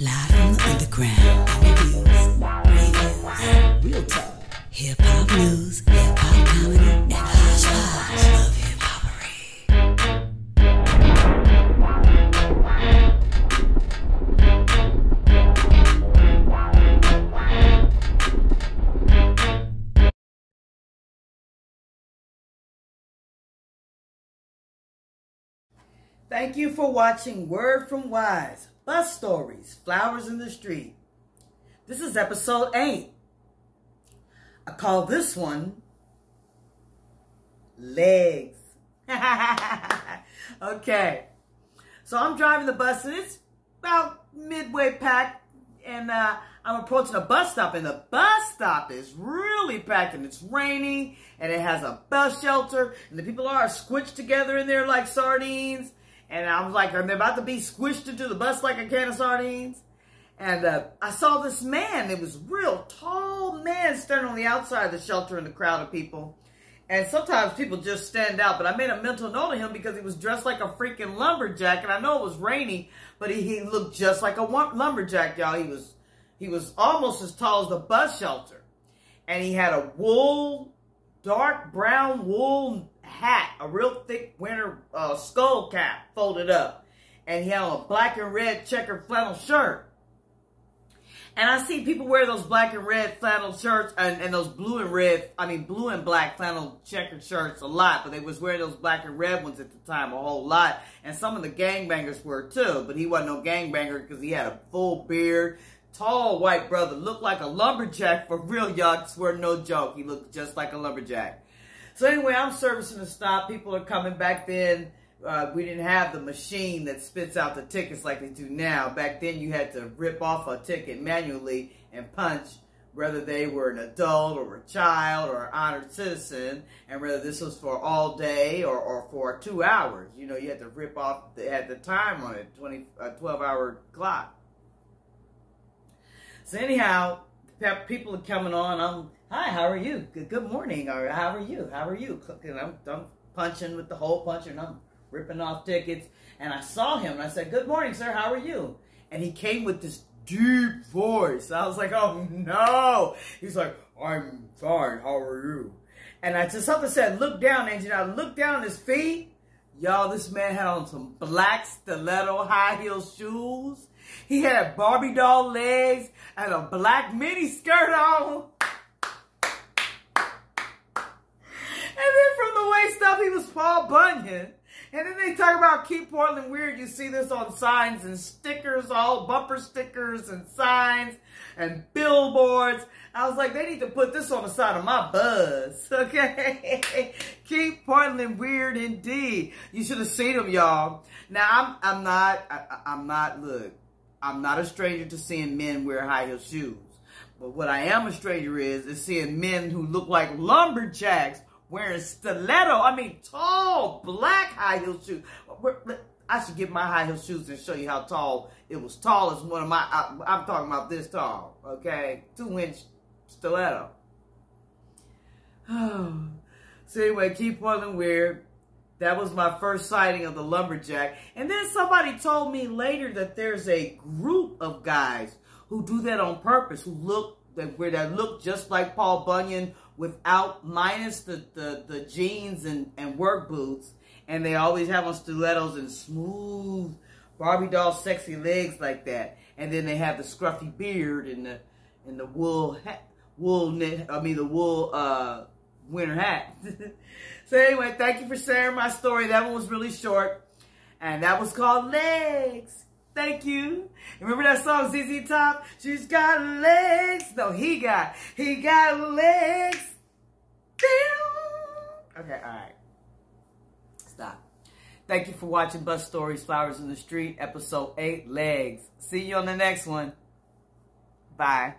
Live from the underground. Interviews, reviews, real talk. Hip hop news, hip hop comedy, and hush of hip. Thank you for watching Word from Wize, Bus Stories, Flowers in the Street. This is episode 8. I call this one Legs. okay. So I'm driving the bus and it's about midway packed and uh, I'm approaching a bus stop and the bus stop is really packed and it's raining and it has a bus shelter and the people are squished together in there like sardines. And I was like, I'm about to be squished into the bus like a can of sardines? And uh, I saw this man. It was real tall man standing on the outside of the shelter in the crowd of people. And sometimes people just stand out. But I made a mental note of him because he was dressed like a freaking lumberjack. And I know it was rainy, but he, he looked just like a lumberjack, y'all. He was he was almost as tall as the bus shelter. And he had a wool, dark brown wool hat, a real thick winter uh, skull cap folded up. And he had a black and red checkered flannel shirt. And I see people wear those black and red flannel shirts and, and, those blue and red, I mean blue and black flannel checkered shirts a lot, but they was wearing those black and red ones at the time a whole lot. And some of the gangbangers were too, but he wasn't no gangbanger because he had a full beard, tall white brother, looked like a lumberjack for real, y'all. Swear no joke. He looked just like a lumberjack. So anyway, I'm servicing the stop. People are coming back then. Uh, we didn't have the machine that spits out the tickets like they do now. Back then, you had to rip off a ticket manually and punch whether they were an adult or a child or an honored citizen, and whether this was for all day or, or for two hours. You know, you had to rip off, they had the time on it, 20, a 12 hour clock. So anyhow, people are coming on. I'm, hi, how are you? Good, good morning. Or how are you? How are you? And I'm, I'm punching with the hole puncher and I'm ripping off tickets. And I saw him and I said, good morning, sir. How are you? And he came with this deep voice. I was like, oh no. He's like, I'm fine. How are you? And I just something said, look down, Angel. I looked down his feet. Y'all, this man had on some black stiletto high heel shoes. He had Barbie doll legs and a black mini skirt on. And then from the waist up, he was Paul Bunyan. And then they talk about keep Portland weird. You see this on signs and stickers, all bumper stickers and signs and billboards. I was like, they need to put this on the side of my buzz, okay? keep Portland weird indeed. You should have seen them, y'all. Now I'm, I'm not, I, I'm not. Look, I'm not a stranger to seeing men wear high heel shoes. But what I am a stranger is is seeing men who look like lumberjacks wearing stiletto. I mean, tall black high heel shoes. I should get my high heel shoes and show you how tall it was. Tall as one of my. I, I'm talking about this tall. Okay, two inch stiletto. so anyway, keep Portland weird. That was my first sighting of the lumberjack. And then somebody told me later that there's a group of guys who do that on purpose, who look that where that look just like Paul Bunyan without minus the, the, the jeans and, and work boots. And they always have on stilettos and smooth Barbie doll sexy legs like that. And then they have the scruffy beard and the and the wool hat, wool knit, I mean the wool uh winter hat. so anyway, thank you for sharing my story. That one was really short. And that was called Legs. Thank you. Remember that song, ZZ Top? She's got legs. No, he got. He got legs. Okay, all right. Stop. Thank you for watching Bus Stories, Flowers in the Street, Episode 8, Legs. See you on the next one. Bye.